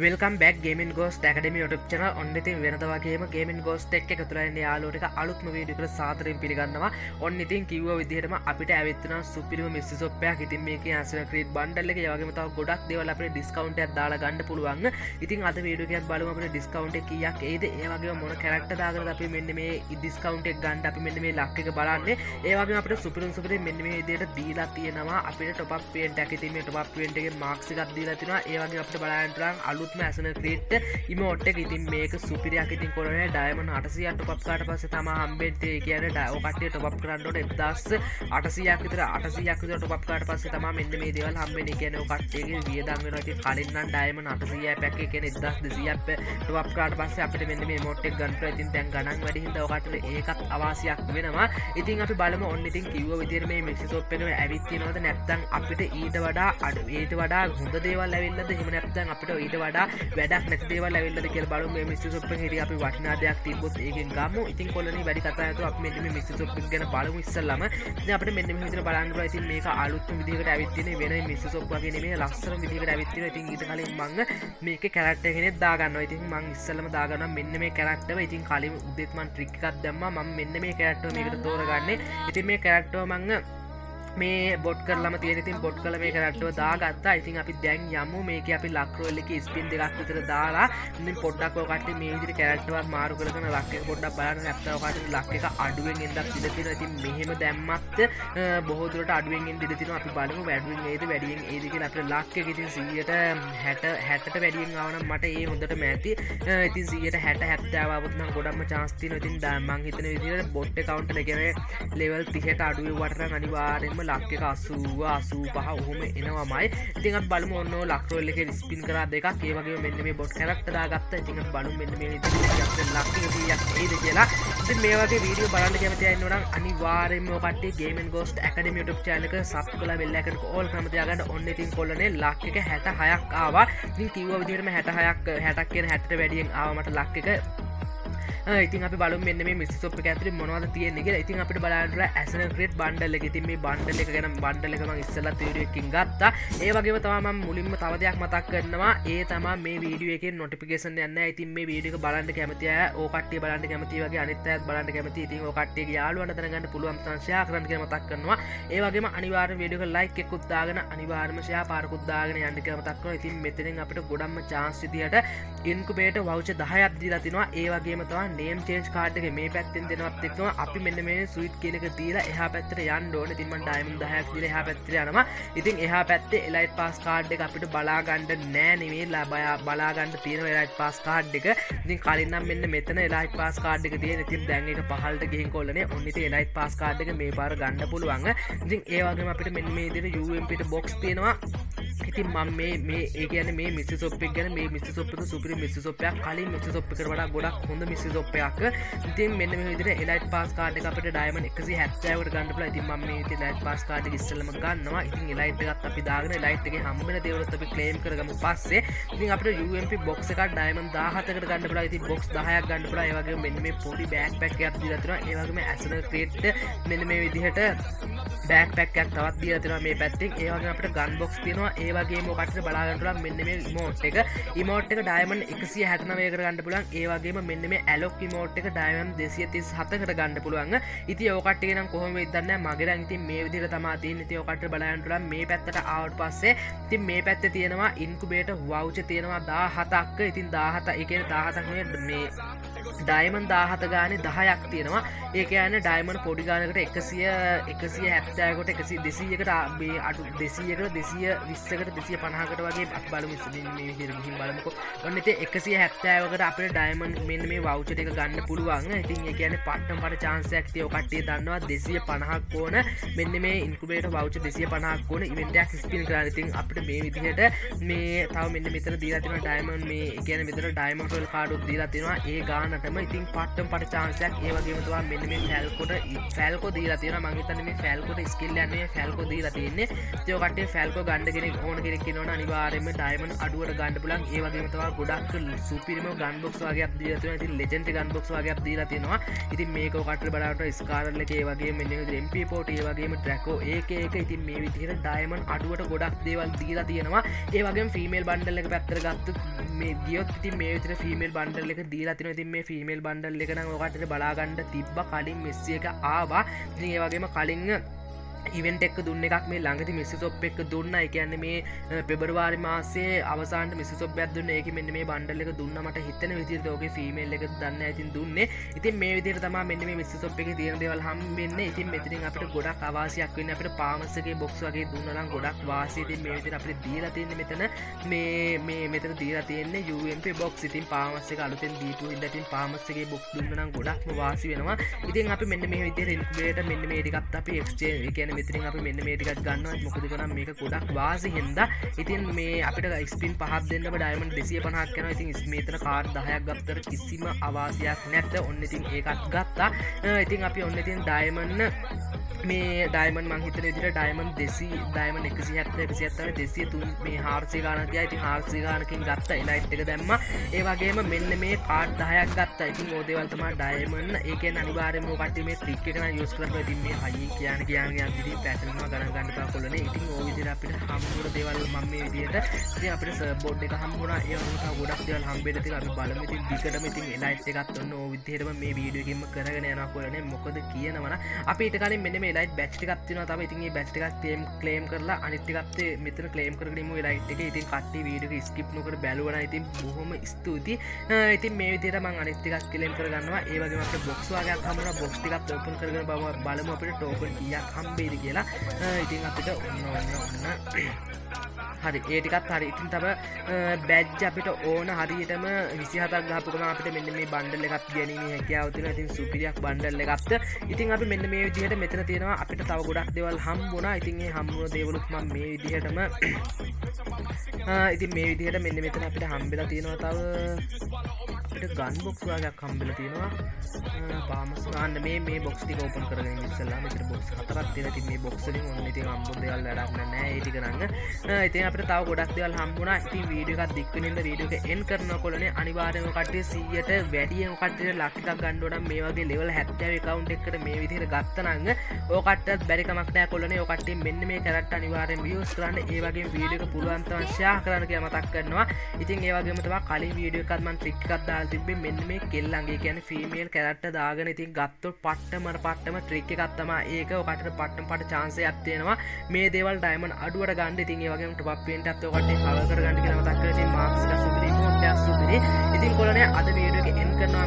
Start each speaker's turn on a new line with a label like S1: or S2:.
S1: Welcome back ගේමන් ගෝස් ැකඩම ොටක් චන ඔන්න ඉතින් වෙනදවාගේම ගේමන් ගෝස් එක් එකතුරන්න යාලෝට අලුත්ම වීඩිකට සාතරෙන් පිළිගන්නවා. ඔන්න ඉතින් කිව්ව විදිහටම අපිට ඇවිත්න සුපිරිම මිස්සි සොප්පයක් ඉතින් මේක අසන ක්‍රේට බන්ඩල්ල එක යගේ මතාව ගොඩක් දෙවල අපේ ඩිස්කවන්ට දාලා ගන්න පුළුවන්. ඉතින් අද වීඩියෝකයක් බලමට ඩිස්කවන්ට කියක් ඒද? ඒවගේ මොන කැරක්ට දාගර අපි මෙන්න මේ ඩිස්කවන්ට ගන්ඩ අපි මෙන්න මේ ලක්ක බලන්න. ඒවගේ අපට සුපිරුම් සුපරේ මෙන්න මේ දේට දීලා තියෙනවා. අපිට ටොපක් පේට ඇතිීම ටොපක් පේන්ටගේ මාක්සිකක් දීලා තිනවා ඒවගේ අපට බලන්ටරන් අලුත් ඇසන ක්‍රේට් ඉමෝට්ට ඉතින් මේක සුපිරියක් ඉතින් කොරන ඩයමන අටසියට පක්කාට පස තම හම්බෙත්තේ කියන ඩයෝකටේ ටොප් කරන්නට එදස් අටසියක් විතර අටසියක් විතර ටොප්කාට පස්ස තම මෙන්න මේ දේවල් හම්බෙන කියන කට්ටේගේ වියදංගෙනට කලින්න්න ඩයමන අටසිය පැක් කියෙන එදස් දෙසියක් ටොප්කාට පස්ස අපට මෙන්න මේ මොට්ටක් ගන්ට ඉතින් තැන් ගනන් වැඩිහිද කට ඒකත් අවාසයක් වෙනවා. ඉතින් අපි බලම ඔන්න ඉතින් කිව්ව විදිර මේ මිසි සොප්පෙන ඇවිත්තිනවද නැත්තන් අපිට ඊට වඩා අඩ ඒට වඩා හොඳ දේවල් ඇවිල්ලද? හිම නැත්තන් අපිට ඊට වඩා වැඩක් නැතිව ලැවිල්ල කෙල් බලු මිසි සොප්ප හිට අපි වටිනා දෙයක් තිබොත් ඒගෙන් ගම. ඉතින් කොලන වැඩි කතාතු අප මෙ මිසි සොප් ගැන බලමු ඉස්සල්ලම. අපට මෙන්න විතර බලන්ග ඉතින් මේක අලුත් විදිකට ඇවිත්තින වෙන මිසි සොප්ගේ මේ ලස්සර විදිකට ඇවිත්තින ඉතින් ඉට කලින් මංග මේක කැරක්ටගෙන දාගන්න ඉතින් මං ඉස්සලම දාගන්න මෙන්න මේ කැරක්ටව ඉතින් කලින් උදෙත්මන් ට්‍රික්කත් දම්ම. ම මෙන්න මේ කැරක්ටව මේකට තෝරගන්න. ඉතින් මේ කැරක්ටව මංග මේ බොට් කරලම තියෙනතින් බොට් කල මේ කරටුව දාගත්තා. ඉතින් අපි දැන් යමු. මේක අපි ලක්රෝල්ලක ස්පින් දෙකක් විතර දාලා ඉතින් පොඩ්ඩක් ෝකට මේ විදිරි කැරට්ටවක් මාරු කරන ලක්ක පොඩ්ඩක් බලන්න. ඇත්තවකට ලක් එක අඩුවෙන් එදක් තිදතින ඉතින් මෙහෙම දැම්මත් බොහෝදුරට අඩුවෙන් දිදින අපි බලමු වැඩුවෙන් ඒද වැඩියෙන් ඒදක අප ලක්ක ඉතින් සීයට හැට හැට වැඩියෙන් ආවන මට ඒ හොඳට මැති ඉතින් සීයට හැට හැත්තාවත්න ගොඩම චාස්තින ඉතින් දමං හිතන විදිට බොට්ට කවන්ට ගෙන ලෙවල් තිහට අඩුව වටර අනිවාරෙන්ම ලක්ක එක අසුව අසූ පහ ඔහොම එනවාමයි ඉතින් බලම ඔන්න ලක්රෝල්ල එක ස්පින් කර දෙක ඒවගේ මෙන්න මේ බොට් කරක්ටදා ගත්ත ඉතින් බලු මෙන්න මේ ලක්ක ඒද කියලා ඉතින් මේ වගේ වීඩියෝ බලන්න කැමති අන්නවනම් අනිවාරෙන්ම කට ගේමන් ගෝස්ට ඇකඩම ුටක් චානක සබ් කල වෙල්ලකට ඕල් කමතියාගන්න ඔන්න ඉතින් කොල්ලනේ ලක් එක හැට හයක් ආවා ඉතින් කිව්ව විදිරම හැට හයක් හැටක් කියෙන හැට වැඩියෙන් ආවමට ලක් එක ඉතින් අපි බලු මෙන්න මේ මිසි සොප් ඇතුරි මොනවද තියෙන්නේ කියලා. ඉතින් අපිට බලන්ට ඇසන ක්‍රේට් බන්ඩල් එක. ඉතින් මේ බන්ඩල් එක ගැන බන්ඩල් එකම ඉස්සලා තීඩියකින් ගත්තා. ඒ වගේම තමම මුලින්ම තව දෙයක් මතක් කරනවා. ඒ තමා මේ වීඩිය එක නොටිපිකේෂන් යන්න ඉතින් මේ වීඩියක බලන්න කැමතිය ඕකටේ බලන්න කැමති වගේ අනිත්තත් බලන්න කැමති. ඉතින් ඕකටේ යාලුවන තරගන්න පුළුවන් සංශයා කරන්න මතක් කරනවා. ඒ වගේම අනිවාර වීඩියක ලයික් එකුත්දාගෙන අනිවාර්මශයා පාරකුද්දාගෙන යන්න කමතක්ව ඉතින් මෙතනින් අපිට ගොඩම්ම චාන්ස්සිතියට ඉන්කුබේට වෞච දහයක් දී ලතිනවා ඒ වගේම තවා නේම් චේන්ස් කාඩ්ක මේ පැත්තෙන් දෙනවත් එක්වා අපි මෙන්න මේ සුයිට් කියලක දීලා එහ පැත්තර යන්න ඕන. තිම ඩයිම් දහයක් දිල එහ පැත්තර යනවා. ඉතින් එහ පැත්තේ එලයිට පාස් කාඩ් එක අපිට බලාගණ්ඩ නෑනෙවේ ලබය බලාගණඩ තියෙන එලයිට පාස් කාඩ් එක. ඉතින් කලින්නම් මෙන්න මෙතන එලයිට පාස් කාඩ් එක තියෙන. ඉතින් දැන් එක පහල්ට ගිහින් කොලනේ ඔන්නති එලයිට පාස් කාඩ් එක මේ පාර ගන්න පුළුවන් ඉතින් ඒවාගේම අපිට මෙන්න මේ දිර යුම්පිට බොක්ස් තියෙනවා. ඉතින් මම මේ මේ ඒගන මේ මිසි සොප්පක් ගැන මේ මිසි සොප්පක සුපරි මිසි සොපයක් කලින් මිසි සොප්පකට වඩා ගොඩක් හොඳ මිසි සොප්පයක්. ඉතින් මෙන්න විදිර එලයිට පාස් කාඩ අපට ඩයිමන් එකසි හැත්තෑවට ගන්නපල ඉතින් ම මේ ලයිට පාස් කාඩ ඉස්සලම ගන්නවා. ඉතින් එලයිට ගත් අපි දාගෙන ලයිට්ගේ හම්බෙන දෙවලත් අපි කලේම් කරගම පස්සේ. ඉතින් අපට UMP බොක්ස එක ඩයිමන් දාහතකට ගන්න පලා ඉති බොක්ස් දහයක් ගන්න පලා ඒවගේ මෙන්න මේ පොඩි බෑක් පැක් ඇති දතුර ඒවගේම ඇසන ක්‍රේට් මෙන්න මේ විදිහට බෑක් පැක්යක් තවත් දියතින මේ පැත්තිෙන්. ඒවගේ අපට ගන් බොක්ස් තියෙනවා. ඒවගේ මොකට බලාගටලා මෙන්න මේ මෝට් එක. ඉමෝට් එක ඩයිමන් එකසිය හැතනවයක ගන්න පුලන් ඒවගේම මෙන්න මේ ඇලොක් මෝට් එක ඩයම් දෙසිය තිස් හතකට ගන්න පුළුවන් ඉති ඕකට්ටගෙන කොහොම වෙදන්න මගේ ඉතින් මේ විදිර තමාති නති ඕකට බලන්ටල මේ පැත්තට ආවට පස්සේ තින් මේ පැත්ත තියෙනවා ඉන්කුබේට වෞච තියෙනවා දා හතක්ක ඉතින් දාහත එක දාහතක් මේ ඩයිමන් දාහත ගාන දහයක් තියෙනවා. ඒක යන ඩයිමන් පොඩිගානකට එකසිය එකසිය හැත්තෑකොට එකසි දෙසීයකට මේ අඩු දෙසීයකට දෙසිය විස්සකට දෙසිය පනහකට වගේ අප බලමු. හිරගිහිම් බලමකො. ඔන්නත එකසිය හැත්තෑවකට අප ඩයිමන් මෙන්න මේ වෞචට එක ගන්න පුළුවන්. ඉතින් ඒ කියන පට්ටම් පට චාන්සයක් තියෝ කට්ටේ දන්නවා දෙසිය පණහක් ඕන. මෙන්න මේ ඉන්කුබේට වෞච දෙසිය පනහක් ඕන. ඉවෙන්ටක් ස්පිල් කරනතින් අපට මේ විදිහට මේ තව මෙන්න මෙතර දීලතින ඩයිමන් මේ කියන මෙතර ඩයිමටල් කාඩු දීලා තිෙනවා ඒ ගානටම ඉතින් පට්ටම් පට චාන්සයක් ඒවගේමතුවා මෙන්න මේ ෆැල්කොට ෆැල්කෝ දී තින මංහිතන මේ ෆැල්කොට ස්කිල්ලන්නේ ෆැල්කෝ දී තියන්නේ. තයෝකට ෆැල්කෝ ගණඩගෙන ඕන කෙනෙක් නොන අනිවාරම ඩයිමන් අඩුවට ගණඩ පුලන් ඒවගේමතවා ගොඩක් සුපිරිම ගන්බොක්ස් වගේ දීරතුන ති ලෙජෙන්ට ගන්බොක්ස් වගේ දීලා තියෙනවා. ඉතින් මේක කට බලාට ස්කාරල්ලගේ වගේ මෙන්න එම්ප පෝට ඒ වගේම ට්‍රැකෝ ඒක ඒක ඉතින් මේ විදිහට ඩයිමන් අඩුවට ගොඩක් දේවල් දීලා තියෙනවා. ඒවගේ ෆිමේල් බන්ඩල්ල එක පැත්තර ගත්තු මේ ගියොත් ති මේ විතර ෆිමේල් බන්ඩල් එක දීලා තින තින් මේ ෆිමේල් බන්ඩල් එකන ඔකට බලාගණ්ඩ තිබ්බ කලින් මෙස්සිය එක ආවා. ඒ වගේම කලින්න්න ඉවෙන්ට එක් දුන්න එකක් මේ ළඟති මිසිසොප් එක් දුන්න. එකන්න මේ පෙබරවාරි මාසේ අවසාන්ට මිසිසොප් ඇත්දුන්න ඒක මෙන්න මේ බන්ඩල එක දුන්නමට හිතන විදිර ෝගේ ෆිමේල් එක දන්න ඇතින් දුන්නේ. ඉතින් මේ විදිර තම මෙන්න මේ මිසිසොප් එක තියෙන දෙවල් හම් වෙන්න ඉතින් මෙතිරින් අපට ගොඩක් අවාසයක් වන්න අපට පාමසගේ බොක්ස් වගේ දුන්නනම් ගොඩක් වාසේති මේ විදිර අපට දීලා තියන්න මෙතන. මේ මේ මෙතන දීලා තියන්නේ යුම්ප බොක්ස් ඉතින් පාමස්සක අලුතෙන් දීපු ඉදතින් පාමස්සගේ බොක් දුන්නනම් ගොඩක්ම වාසි වෙනවා. ඉතින් අප මෙන්න මේ විදිර ඉන්ක්‍රේට මෙන්න මේටිකත් අප එක්ෂේ කියන මෙතරින් අප මෙන්න මේටිකත් ගන්න මොකද කනම් මේක ගොඩක් වාසි හින්ද. ඉතින් මේ අපිට ස්පින් පහත් දෙන්න ඩයිමන් දෙසිය පහක් කන ඉතින් ස්මේතර කාර් දහයක් ගත්තර කිසිම අවාසයක් නැත්ත ඔන්න ඉතින් ඒකත් ගත්තා. ඉතින් අපි ඔන්න ඉතින් ඩයිමන්න මේ ඩයිමන් මංහිතන විදිට ඩයිමන් දෙසි ඩයිමන් එකසි හැත්ත එකසි ඇත්තන දෙසිය තුන් මේ හාර්සි ගානකය ඉතින් හාර්සි ගානකින් ගත්ත එලයිට් එක දැම්ම. ඒවගේම මෙන්න මේ කාඩ් දහයක් ගත්ත. ඉතින් ඕදේවල්තම ඩයිමන් ඒක අනිවාරම කට මේ ත්‍රික් එකන යස් කර තින් මේ හයි කියන කියන්න අන්තිරි පැටල්ම ගන ගන්නපා කොලන ඉතින් ඕවිදිර අපිට හම්මුර දේවල් මම මේ විදියට ති අපිට බොඩ් එක හම්බුණ. ඒවුට ගොඩක් දේවල් හම්බෙට අපි බලමති දිකට මෙතින් එලයිට් එකත්න්න විදිහරම මේ වීඩියකින්ම කරගෙන යන කොලන මොකද කියනවන අපිට කලින් මෙන්න මේ ලයිට් බැච්ටිකත්තින තම ඉතින් බැච්ටිකක් තේම් කලේම් කරලා අනිත්තිකත්තේ මෙතන කලේම් කරනීම ලයිට් එක ඉතින් කට්ටි වීඩිය ස්කිප් නොකර බැලුවන ඉතින් බොහොම ස්තුති ඉතින් මේ විදිර මං අනිත්තිකක් කලේම් කරගන්නවා. ඒවගේමට බොක්ස්වාගයක් හමන බොක්ස්ටිකත් ඔපන් කරන බව බලම. අපට ටෝකන් කියක් හම්බේද කියලා. ඉතින් අපිට ඔන්න ඔන්න ඔන්න හරි. ඒටිකත් හරි. ඉතින් තබ බැජ් අපිට ඕන හරියටම විසිහතක් ගහපුකම අපිට මෙන්න මේ බන්ඩල් එකත් ගැනීම හැකියාවතින ඉතින් සුපිරියක් බන්ඩල් එකත්ත ඉතින් අපි මෙන්න මේ විදිහට මෙතන තියෙනවා. අපිට තව ගොඩක් දෙවල් හම්බුණා. ඉතින් ඒ හම්බුණ දේවලුත්ම මේ විදිහටම ඉතින් මේ විදිහට මෙන්න මෙතන අපිට හම්බෙලා තියෙනවා තව. ගන් බොක්ස්වාගයක් හම්බල තියෙනවා. පාමස්ගන්න මේ මේ බොක්ස්ටි ෝපන් කරන ඉස්සල්ලා මෙතර බොක්ස් හතරත් තින ති මේ බොක්සලින් ඔන්න ඉති අම්බුදල් වැඩක්න්න නෑ. ඒටි කරන්න ඉතින් අපට තව ගොඩක් දෙවල් හම්බුණ. ඉතින් වීඩියකත් දික්වනින්ද වීඩියක එන් කරන කොලන අනිවාරයම කටේ සීයට වැඩියම කටේ ලක්ටික් ගණ්ඩුවන මේ වගේ ලෙවල් හැත්තව කවුන්් එකට මේ විදිර ගත්තනංග ඕකටත් බැරිකමක්නෑ කොලන ඕකට මෙන්න මේ කරට අනිවාරෙන් වියස් කරන්න. ඒවගේ වීඩියක පුළුවන්තවශයා කරන්න කිය මතක් කරනවා. ඉතින් ඒවගේමතම කලින් වීඩියකත්මන් ට්‍රික්කත් දා තිබේ මෙන්න මේ කෙල්ලන්ගේ. කියන ෆිමේල් කැරට්ට දාගෙන ඉතින් ගත්තු පට්ටමට පට්ටම ට්‍රික්ක එකත්තම ඒක කට පට්ටම් පට චාන්සය ඇත්තියෙනවා මේ දේවල් ඩයිමන් අඩුවට ගන්ඩ තින් ඒවගේට පපෙන්ට අත්තකට කවකර ගඩි කන මතක්කරති මාක්ස් සුපරි මොට්ට සුපරි ඉතින් කොලන අද වීඩුවක එන් කරනවා.